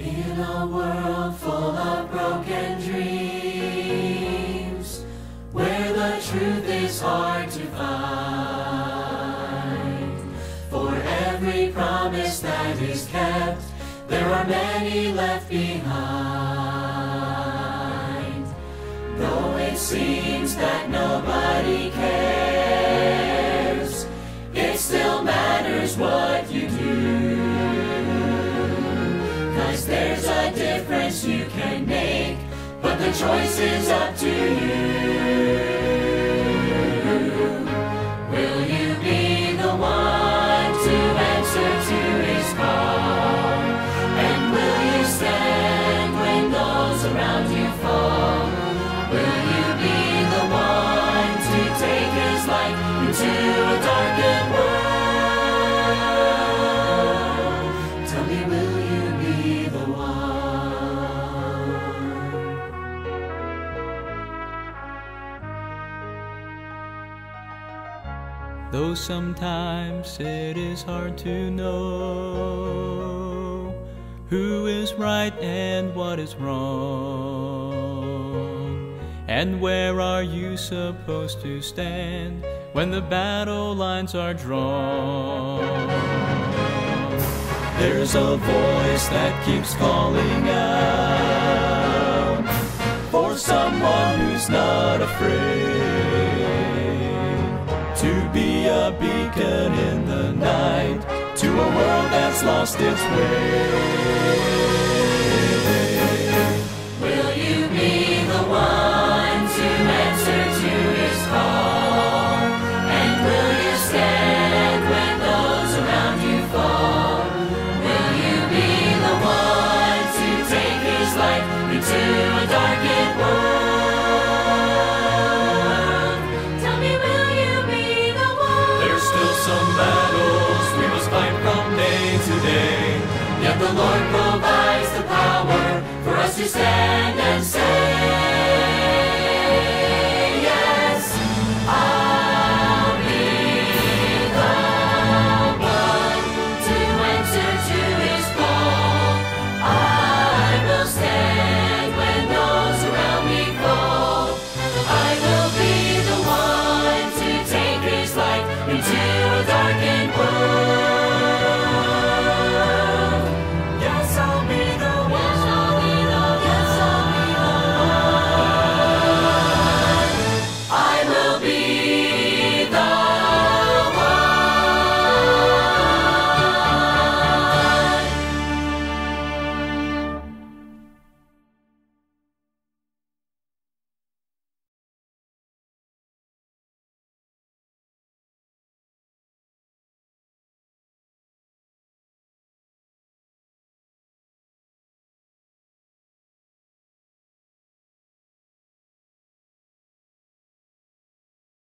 In a world full of broken dreams, where the truth is hard to find, for every promise that is kept, there are many left behind. Though it seems that nobody cares, the choice is up to you. Will you be the one to answer to his call? And will you stand when those around you fall? Will you be the one to take his light into a darkened Though sometimes it is hard to know who is right and what is wrong, and where are you supposed to stand when the battle lines are drawn. There's a voice that keeps calling out for someone who's not afraid to be a beacon in the night to a world that's lost its way. the Lord provides the power for us to stand and say,